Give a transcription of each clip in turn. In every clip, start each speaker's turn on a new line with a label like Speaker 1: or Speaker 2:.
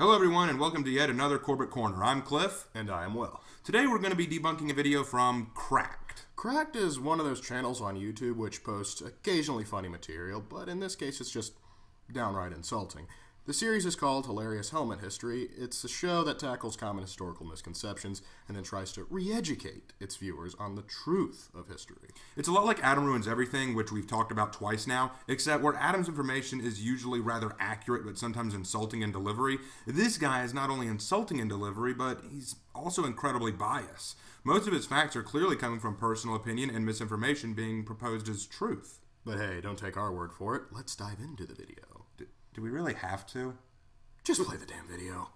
Speaker 1: Hello, everyone, and welcome to yet another Corbett Corner. I'm Cliff.
Speaker 2: And I am Will.
Speaker 1: Today, we're going to be debunking a video from Cracked.
Speaker 2: Cracked is one of those channels on YouTube which posts occasionally funny material, but in this case it's just downright insulting. The series is called Hilarious Helmet History. It's a show that tackles common historical misconceptions and then tries to re educate its viewers on the truth of history.
Speaker 1: It's a lot like Adam Ruins Everything, which we've talked about twice now, except where Adam's information is usually rather accurate but sometimes insulting in delivery. This guy is not only insulting in delivery, but he's also incredibly biased. Most of his facts are clearly coming from personal opinion and misinformation being proposed as truth.
Speaker 2: But hey, don't take our word for it. Let's dive into the video.
Speaker 1: D- do we really have to?
Speaker 2: Just play the damn video.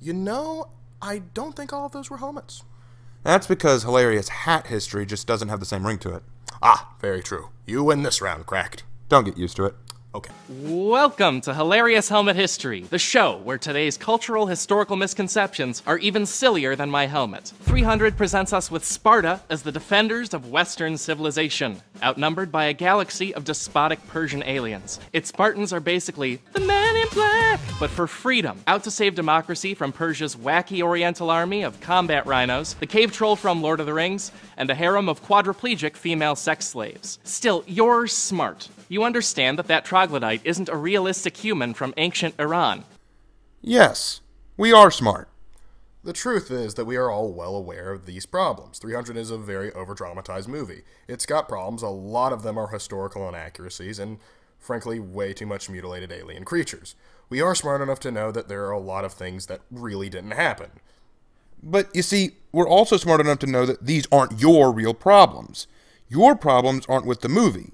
Speaker 2: You know, I don't think all of those were helmets.
Speaker 1: That's because Hilarious Hat History just doesn't have the same ring to it.
Speaker 2: Ah, very true. You win this round, Cracked.
Speaker 1: Don't get used to it.
Speaker 2: Okay.
Speaker 3: Welcome to Hilarious Helmet History, the show where today's cultural historical misconceptions are even sillier than my helmet. 300 presents us with Sparta as the defenders of Western civilization, outnumbered by a galaxy of despotic Persian aliens. Its Spartans are basically the men black, but for freedom, out to save democracy from Persia's wacky Oriental army of combat rhinos, the cave troll from Lord of the Rings, and a harem of quadriplegic female sex slaves. Still, you're smart. You understand that that troglodyte isn't a realistic human from ancient Iran.
Speaker 1: Yes, we are smart.
Speaker 2: The truth is that we are all well aware of these problems. 300 is a very over dramatized movie. It's got problems, a lot of them are historical inaccuracies, and frankly, way too much mutilated alien creatures. We are smart enough to know that there are a lot of things that really didn't happen.
Speaker 1: But you see, we're also smart enough to know that these aren't your real problems. Your problems aren't with the movie.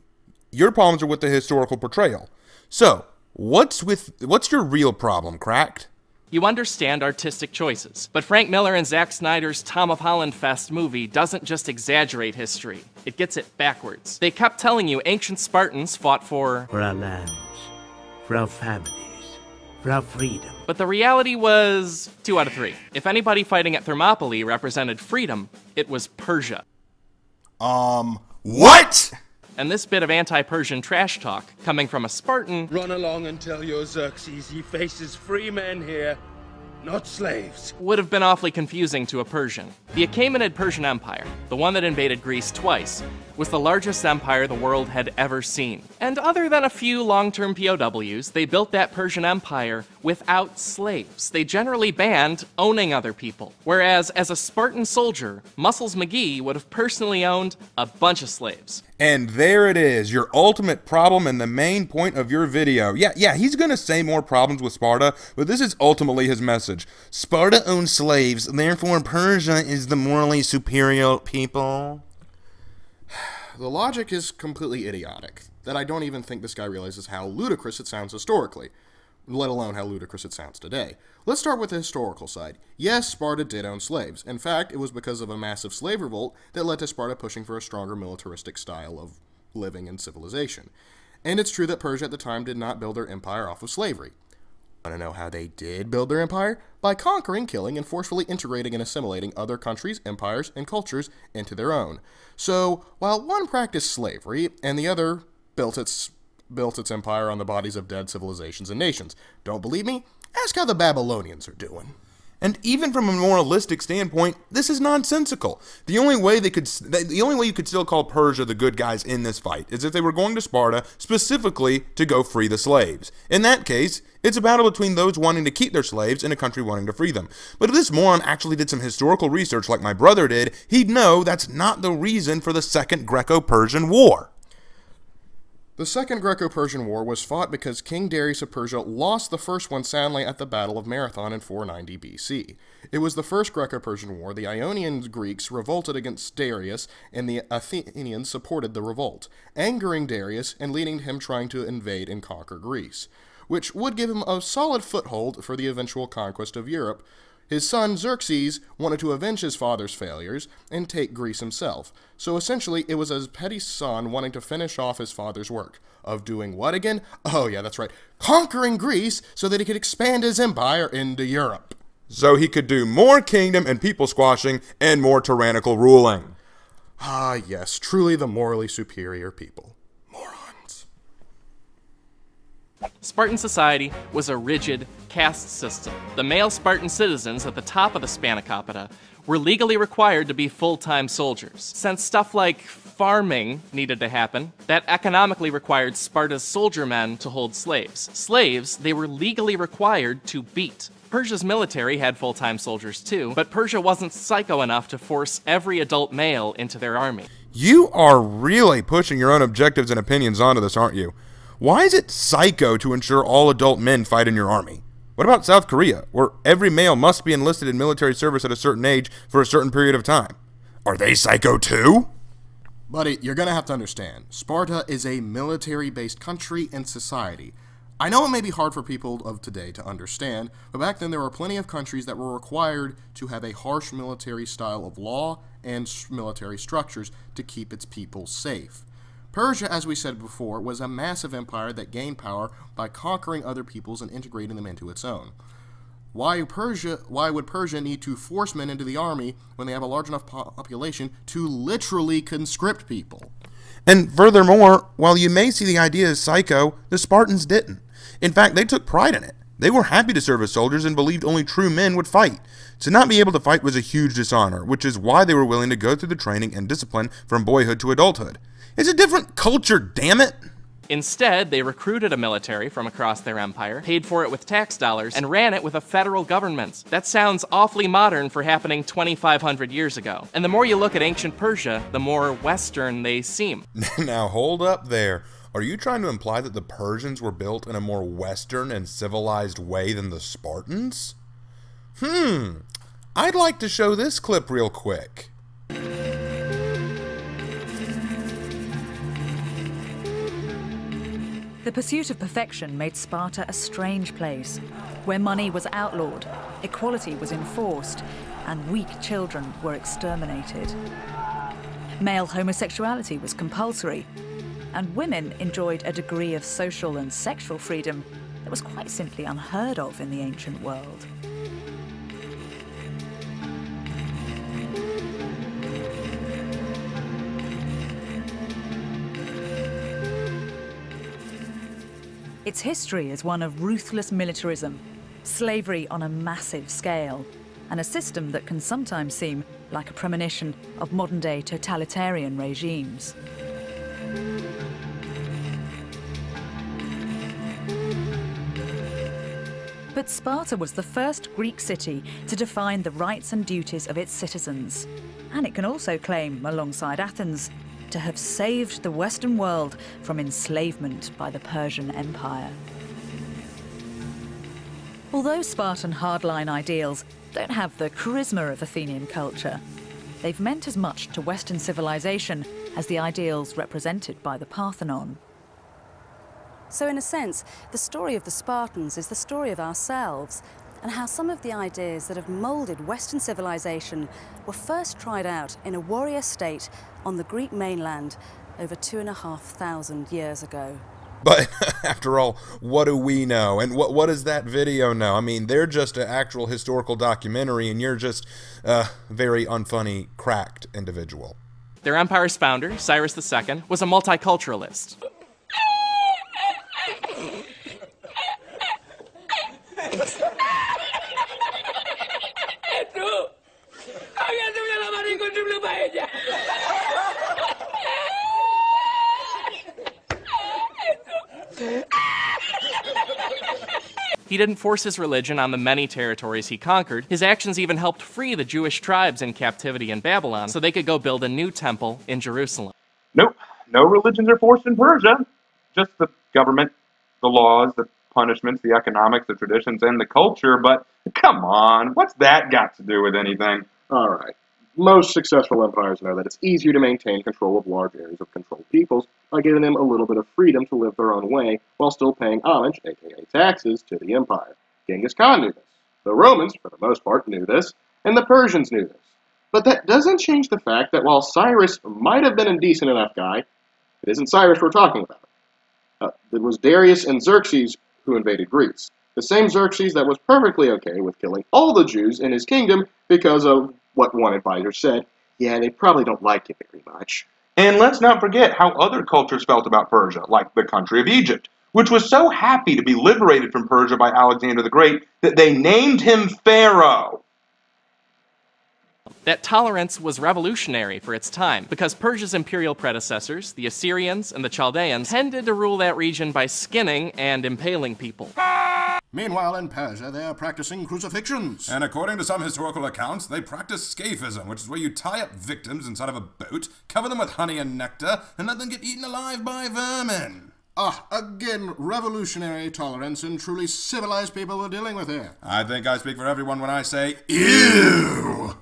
Speaker 1: Your problems are with the historical portrayal. So, what's with what's your real problem, Cracked?
Speaker 3: You understand artistic choices, but Frank Miller and Zack Snyder's Tom of Holland Fest movie doesn't just exaggerate history, it gets it backwards. They kept telling you ancient Spartans fought for.
Speaker 4: for our lands, for our families, for our freedom.
Speaker 3: But the reality was two out of three. If anybody fighting at Thermopylae represented freedom, it was Persia.
Speaker 2: Um,
Speaker 1: What?
Speaker 3: And this bit of anti Persian trash talk, coming from a Spartan,
Speaker 5: Run along and tell your Xerxes he faces free men here, not slaves.
Speaker 3: would have been awfully confusing to a Persian. The Achaemenid Persian Empire, the one that invaded Greece twice, was the largest empire the world had ever seen. And other than a few long term POWs, they built that Persian Empire without slaves. They generally banned owning other people. Whereas, as a Spartan soldier, Muscles McGee would have personally owned a bunch of slaves.
Speaker 1: And there it is, your ultimate problem and the main point of your video. Yeah, yeah, he's gonna say more problems with Sparta, but this is ultimately his message. Sparta owns slaves, therefore Persia is the morally superior people.
Speaker 2: the logic is completely idiotic. That I don't even think this guy realizes how ludicrous it sounds historically, let alone how ludicrous it sounds today. Let's start with the historical side. Yes, Sparta did own slaves. In fact, it was because of a massive slave revolt that led to Sparta pushing for a stronger militaristic style of living and civilization. And it's true that Persia at the time did not build their empire off of slavery. Want to know how they did build their empire? By conquering, killing, and forcefully integrating and assimilating other countries, empires, and cultures into their own. So, while one practiced slavery and the other built its built its empire on the bodies of dead civilizations and nations. Don't believe me? Ask how the Babylonians are doing.
Speaker 1: And even from a moralistic standpoint, this is nonsensical. The only way they could, the only way you could still call Persia the good guys in this fight is if they were going to Sparta specifically to go free the slaves. In that case, it's a battle between those wanting to keep their slaves and a country wanting to free them. But if this moron actually did some historical research like my brother did, he'd know that's not the reason for the Second Greco-Persian War.
Speaker 2: The Second Greco Persian War was fought because King Darius of Persia lost the first one soundly at the Battle of Marathon in 490 BC. It was the first Greco Persian War. The Ionian Greeks revolted against Darius, and the Athenians supported the revolt, angering Darius and leading to him trying to invade and conquer Greece, which would give him a solid foothold for the eventual conquest of Europe. His son Xerxes wanted to avenge his father's failures and take Greece himself. So essentially, it was a petty son wanting to finish off his father's work. Of doing what again? Oh, yeah, that's right. Conquering Greece so that he could expand his empire into Europe.
Speaker 1: so he could do more kingdom and people squashing and more tyrannical ruling.
Speaker 2: Ah, yes, truly the morally superior people.
Speaker 3: Spartan society was a rigid caste system. The male Spartan citizens at the top of the Spanakopita were legally required to be full time soldiers. Since stuff like farming needed to happen, that economically required Sparta's soldier men to hold slaves. Slaves, they were legally required to beat. Persia's military had full time soldiers too, but Persia wasn't psycho enough to force every adult male into their army.
Speaker 1: You are really pushing your own objectives and opinions onto this, aren't you? Why is it psycho to ensure all adult men fight in your army? What about South Korea, where every male must be enlisted in military service at a certain age for a certain period of time? Are they psycho too?
Speaker 2: Buddy, you're gonna have to understand. Sparta is a military based country and society. I know it may be hard for people of today to understand, but back then there were plenty of countries that were required to have a harsh military style of law and military structures to keep its people safe. Persia, as we said before, was a massive empire that gained power by conquering other peoples and integrating them into its own. Why Persia? Why would Persia need to force men into the army when they have a large enough population to literally conscript people?
Speaker 1: And furthermore, while you may see the idea as psycho, the Spartans didn't. In fact, they took pride in it. They were happy to serve as soldiers and believed only true men would fight. To not be able to fight was a huge dishonor, which is why they were willing to go through the training and discipline from boyhood to adulthood. It's a different culture, damn it!
Speaker 3: Instead, they recruited a military from across their empire, paid for it with tax dollars, and ran it with a federal government. That sounds awfully modern for happening 2,500 years ago. And the more you look at ancient Persia, the more Western they seem.
Speaker 1: now hold up there. Are you trying to imply that the Persians were built in a more Western and civilized way than the Spartans? Hmm, I'd like to show this clip real quick.
Speaker 6: The pursuit of perfection made Sparta a strange place, where money was outlawed, equality was enforced, and weak children were exterminated. Male homosexuality was compulsory, and women enjoyed a degree of social and sexual freedom that was quite simply unheard of in the ancient world. Its history is one of ruthless militarism, slavery on a massive scale, and a system that can sometimes seem like a premonition of modern day totalitarian regimes. But Sparta was the first Greek city to define the rights and duties of its citizens. And it can also claim, alongside Athens, to have saved the Western world from enslavement by the Persian Empire. Although Spartan hardline ideals don't have the charisma of Athenian culture, they've meant as much to Western civilization as the ideals represented by the Parthenon.
Speaker 7: So, in a sense, the story of the Spartans is the story of ourselves and how some of the ideas that have moulded Western civilization were first tried out in a warrior state on the Greek mainland over two and a half thousand years ago.
Speaker 1: But after all, what do we know? And what what does that video know? I mean, they're just an actual historical documentary, and you're just a very unfunny, cracked individual.
Speaker 3: Their empire's founder, Cyrus II, was a multiculturalist. He didn't force his religion on the many territories he conquered. His actions even helped free the Jewish tribes in captivity in Babylon so they could go build a new temple in Jerusalem.
Speaker 8: Nope, no religions are forced in Persia. Just the government, the laws, the punishments, the economics, the traditions, and the culture. But come on, what's that got to do with anything?
Speaker 9: All right. Most successful empires know that it's easier to maintain control of large areas of controlled peoples by giving them a little bit of freedom to live their own way while still paying homage, aka taxes, to the empire. Genghis Khan knew this. The Romans, for the most part, knew this, and the Persians knew this. But that doesn't change the fact that while Cyrus might have been a decent enough guy, it isn't Cyrus we're talking about. Uh, it was Darius and Xerxes who invaded Greece.
Speaker 10: The same Xerxes that was perfectly okay with killing all the Jews in his kingdom because of what one advisor said. Yeah, they probably don't like you very much.
Speaker 8: And let's not forget how other cultures felt about Persia, like the country of Egypt, which was so happy to be liberated from Persia by Alexander the Great that they named him Pharaoh.
Speaker 3: That tolerance was revolutionary for its time because Persia's imperial predecessors, the Assyrians and the Chaldeans, tended to rule that region by skinning and impaling people.
Speaker 2: Meanwhile, in Persia, they are practicing crucifixions.
Speaker 1: And according to some historical accounts, they practice scaphism, which is where you tie up victims inside of a boat, cover them with honey and nectar, and let them get eaten alive by vermin.
Speaker 2: Ah, again, revolutionary tolerance and truly civilized people we're dealing with here.
Speaker 1: I think I speak for everyone when I say, ew!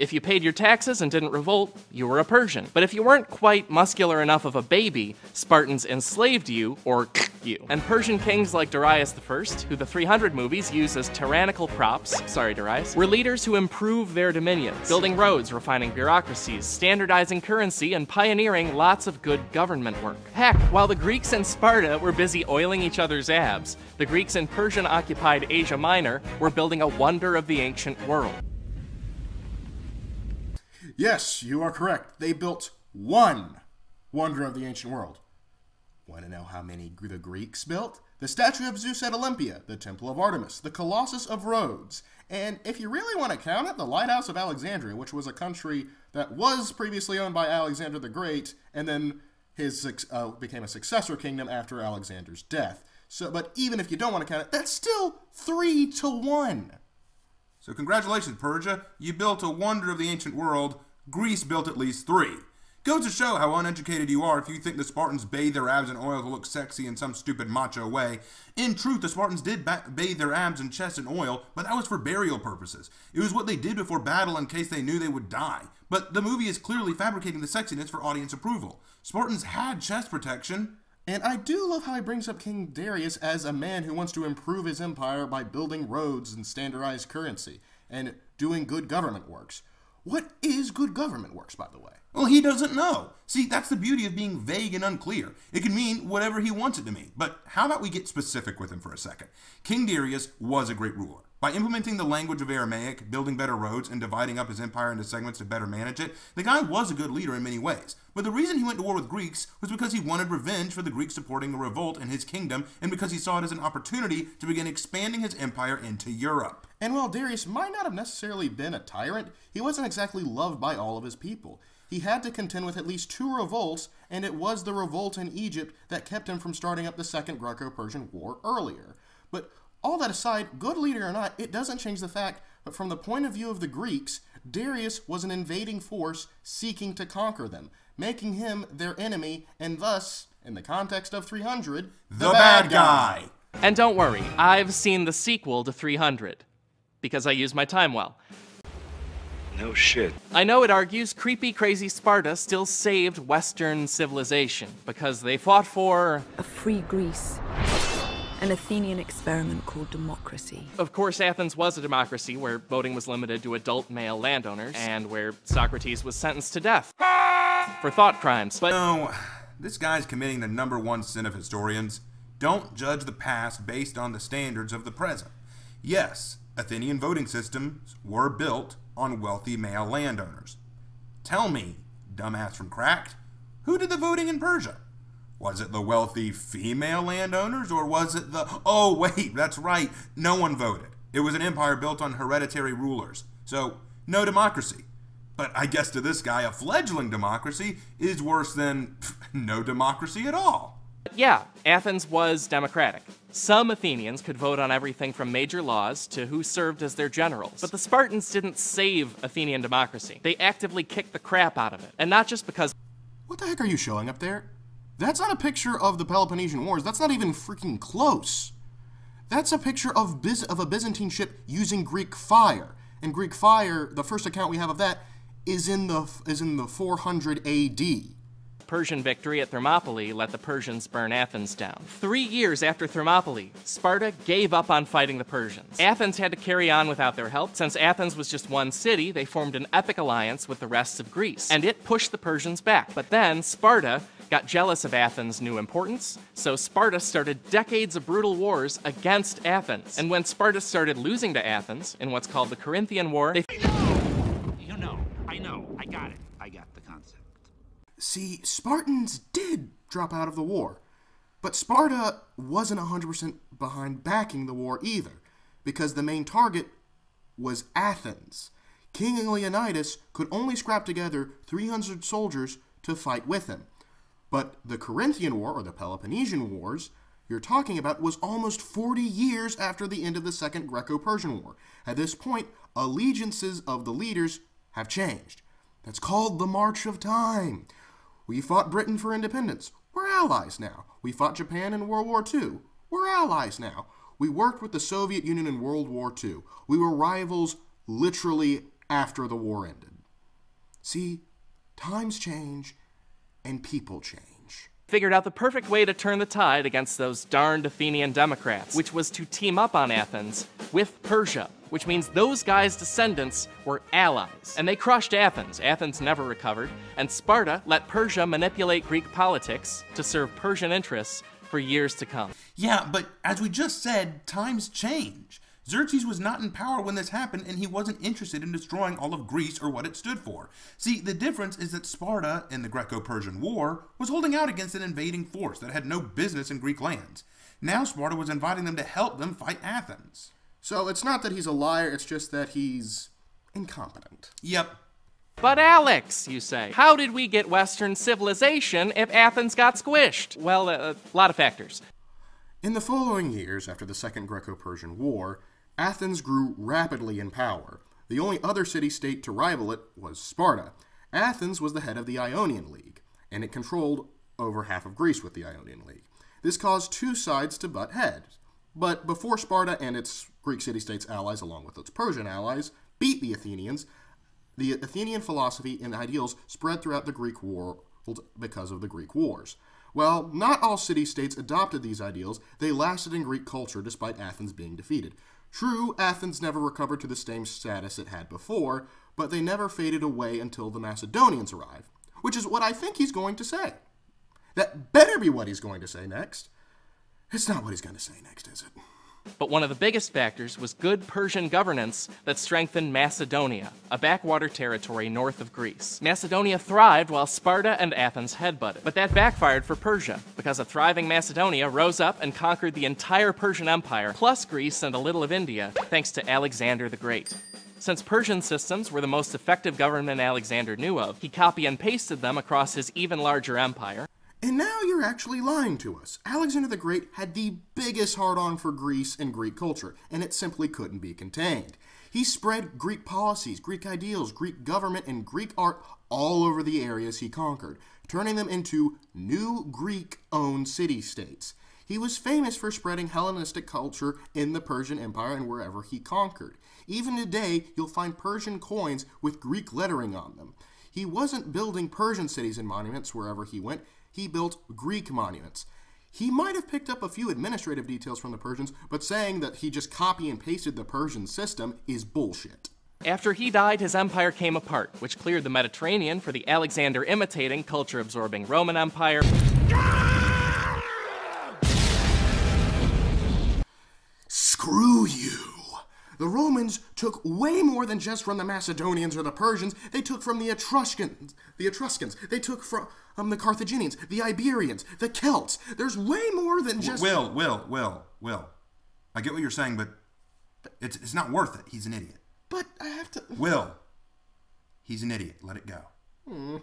Speaker 3: If you paid your taxes and didn't revolt, you were a Persian. But if you weren't quite muscular enough of a baby, Spartans enslaved you, or you. And Persian kings like Darius I, who the 300 movies use as tyrannical props, sorry Darius, were leaders who improved their dominions, building roads, refining bureaucracies, standardizing currency, and pioneering lots of good government work. Heck, while the Greeks in Sparta were busy oiling each other's abs, the Greeks in Persian-occupied Asia Minor were building a wonder of the ancient world.
Speaker 2: Yes, you are correct. They built one wonder of the ancient world. Want to know how many the Greeks built? The statue of Zeus at Olympia, the Temple of Artemis, the Colossus of Rhodes, and if you really want to count it, the Lighthouse of Alexandria, which was a country that was previously owned by Alexander the Great, and then his uh, became a successor kingdom after Alexander's death. So, but even if you don't want to count it, that's still three to one.
Speaker 1: So congratulations, Persia. You built a wonder of the ancient world Greece built at least three. Goes to show how uneducated you are if you think the Spartans bathed their abs in oil to look sexy in some stupid macho way. In truth, the Spartans did bathe their abs and chest in oil, but that was for burial purposes. It was what they did before battle in case they knew they would die. But the movie is clearly fabricating the sexiness for audience approval. Spartans had chest protection.
Speaker 2: And I do love how he brings up King Darius as a man who wants to improve his empire by building roads and standardized currency and doing good government works. What is good government works, by the way?
Speaker 1: Well, he doesn't know. See, that's the beauty of being vague and unclear. It can mean whatever he wants it to mean. But how about we get specific with him for a second? King Darius was a great ruler. By implementing the language of Aramaic, building better roads, and dividing up his empire into segments to better manage it, the guy was a good leader in many ways. But the reason he went to war with Greeks was because he wanted revenge for the Greeks supporting a revolt in his kingdom, and because he saw it as an opportunity to begin expanding his empire into Europe.
Speaker 2: And while Darius might not have necessarily been a tyrant, he wasn't exactly loved by all of his people. He had to contend with at least two revolts, and it was the revolt in Egypt that kept him from starting up the Second Greco Persian War earlier. But all that aside, good leader or not, it doesn't change the fact that from the point of view of the Greeks, Darius was an invading force seeking to conquer them, making him their enemy, and thus, in the context of 300,
Speaker 1: the, the bad, bad guy.
Speaker 3: guy. And don't worry, I've seen the sequel to 300, because I use my time well.
Speaker 11: No shit.
Speaker 3: I know it argues creepy, crazy Sparta still saved Western civilization, because they fought for...
Speaker 12: A free Greece an Athenian experiment called democracy.
Speaker 3: Of course, Athens was a democracy where voting was limited to adult male landowners and where Socrates was sentenced to death for thought crimes. But
Speaker 1: no, this guy's committing the number one sin of historians. Don't judge the past based on the standards of the present. Yes, Athenian voting systems were built on wealthy male landowners. Tell me, dumbass from Cracked, who did the voting in Persia? Was it the wealthy female landowners, or was it the. Oh, wait, that's right. No one voted. It was an empire built on hereditary rulers. So, no democracy. But I guess to this guy, a fledgling democracy is worse than no democracy at all.
Speaker 3: Yeah, Athens was democratic. Some Athenians could vote on everything from major laws to who served as their generals. But the Spartans didn't save Athenian democracy. They actively kicked the crap out of it. And not just because.
Speaker 2: What the heck are you showing up there? That's not a picture of the Peloponnesian Wars. That's not even freaking close. That's a picture of, of a Byzantine ship using Greek fire. And Greek fire, the first account we have of that, is in the is in the 400 AD.
Speaker 3: Persian victory at Thermopylae let the Persians burn Athens down. Three years after Thermopylae, Sparta gave up on fighting the Persians. Athens had to carry on without their help. Since Athens was just one city, they formed an epic alliance with the rest of Greece, and it pushed the Persians back. But then Sparta got jealous of Athens' new importance, so Sparta started decades of brutal wars against Athens. And when Sparta started losing to Athens in what's called the Corinthian War, they
Speaker 13: You know, I know, I got it. I got the concept.
Speaker 2: See, Spartans did drop out of the war. But Sparta wasn't 100% behind backing the war either, because the main target was Athens. King Leonidas could only scrap together 300 soldiers to fight with him. But the Corinthian War, or the Peloponnesian Wars, you're talking about was almost 40 years after the end of the Second Greco Persian War. At this point, allegiances of the leaders have changed. That's called the March of Time. We fought Britain for independence. We're allies now. We fought Japan in World War II. We're allies now. We worked with the Soviet Union in World War II. We were rivals literally after the war ended. See, times change and people change.
Speaker 3: figured out the perfect way to turn the tide against those darned Athenian Democrats, which was to team up on Athens with Persia, which means those guys' descendants were allies. And they crushed Athens. Athens never recovered, and Sparta let Persia manipulate Greek politics to serve Persian interests for years to come.
Speaker 14: Yeah, but as we just said, times change. Xerxes was not in power when this happened, and he wasn't interested in destroying all of Greece or what it stood for. See, the difference is that Sparta, in the Greco Persian War, was holding out against an invading force that had no business in Greek lands. Now Sparta was inviting them to help them fight Athens.
Speaker 2: So it's not that he's a liar, it's just that he's incompetent.
Speaker 14: Yep.
Speaker 3: But Alex, you say, how did we get Western civilization if Athens got squished? Well, uh, a lot of factors.
Speaker 2: In the following years, after the Second Greco Persian War, Athens grew rapidly in power. The only other city state to rival it was Sparta. Athens was the head of the Ionian League, and it controlled over half of Greece with the Ionian League. This caused two sides to butt heads. But before Sparta and its Greek city states allies, along with its Persian allies, beat the Athenians, the Athenian philosophy and ideals spread throughout the Greek world because of the Greek wars. Well, not all city states adopted these ideals, they lasted in Greek culture despite Athens being defeated. True, Athens never recovered to the same status it had before, but they never faded away until the Macedonians arrived, which is what I think he's going to say. That better be what he's going to say next. It's not what he's going to say next, is it?
Speaker 3: But one of the biggest factors was good Persian governance that strengthened Macedonia, a backwater territory north of Greece. Macedonia thrived while Sparta and Athens headbutted, but that backfired for Persia because a thriving Macedonia rose up and conquered the entire Persian Empire, plus Greece and a little of India, thanks to Alexander the Great. Since Persian systems were the most effective government Alexander knew of, he copy and pasted them across his even larger empire.
Speaker 2: And now you're actually lying to us. Alexander the Great had the biggest hard on for Greece and Greek culture, and it simply couldn't be contained. He spread Greek policies, Greek ideals, Greek government, and Greek art all over the areas he conquered, turning them into new Greek owned city states. He was famous for spreading Hellenistic culture in the Persian Empire and wherever he conquered. Even today, you'll find Persian coins with Greek lettering on them. He wasn't building Persian cities and monuments wherever he went, he built Greek monuments. He might have picked up a few administrative details from the Persians, but saying that he just copy and pasted the Persian system is bullshit.
Speaker 3: After he died, his empire came apart, which cleared the Mediterranean for the Alexander imitating, culture absorbing Roman Empire.
Speaker 2: The Romans took way more than just from the Macedonians or the Persians. They took from the Etruscans, the Etruscans. They took from um, the Carthaginians, the Iberians, the Celts. There's way more than just.
Speaker 14: Will, Will, Will, Will. I get what you're saying, but it's it's not worth it. He's an idiot.
Speaker 2: But I have to.
Speaker 14: Will. He's an idiot. Let it go.
Speaker 2: Hmm.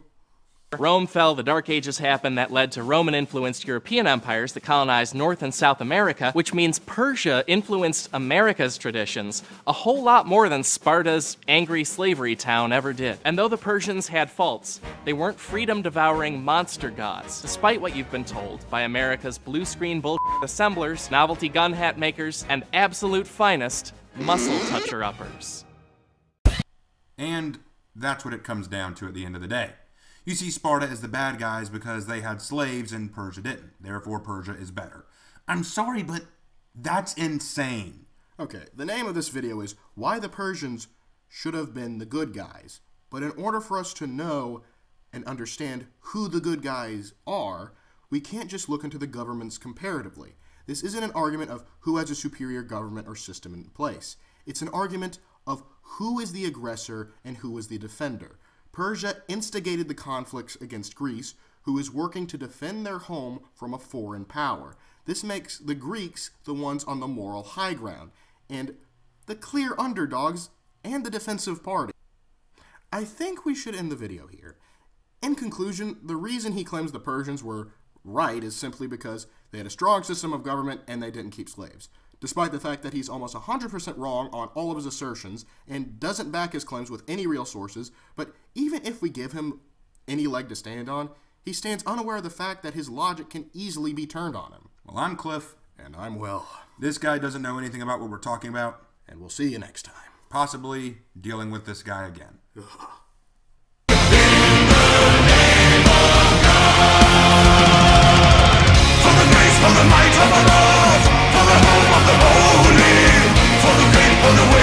Speaker 3: Rome fell, the Dark Ages happened, that led to Roman influenced European empires that colonized North and South America, which means Persia influenced America's traditions a whole lot more than Sparta's angry slavery town ever did. And though the Persians had faults, they weren't freedom devouring monster gods, despite what you've been told by America's blue screen bull assemblers, novelty gun hat makers, and absolute finest muscle toucher uppers.
Speaker 14: And that's what it comes down to at the end of the day. You see Sparta as the bad guys because they had slaves and Persia didn't. Therefore, Persia is better. I'm sorry, but that's insane.
Speaker 2: Okay, the name of this video is Why the Persians Should Have Been the Good Guys. But in order for us to know and understand who the good guys are, we can't just look into the governments comparatively. This isn't an argument of who has a superior government or system in place. It's an argument of who is the aggressor and who is the defender. Persia instigated the conflicts against Greece, who is working to defend their home from a foreign power. This makes the Greeks the ones on the moral high ground, and the clear underdogs and the defensive party. I think we should end the video here. In conclusion, the reason he claims the Persians were right is simply because they had a strong system of government and they didn't keep slaves despite the fact that he's almost 100% wrong on all of his assertions and doesn't back his claims with any real sources. But even if we give him any leg to stand on, he stands unaware of the fact that his logic can easily be turned on him.
Speaker 14: Well, I'm Cliff.
Speaker 2: And I'm Will.
Speaker 14: This guy doesn't know anything about what we're talking about.
Speaker 2: And we'll see you next time.
Speaker 14: Possibly dealing with this guy again.
Speaker 2: Ugh. the might of the Lord. on the way.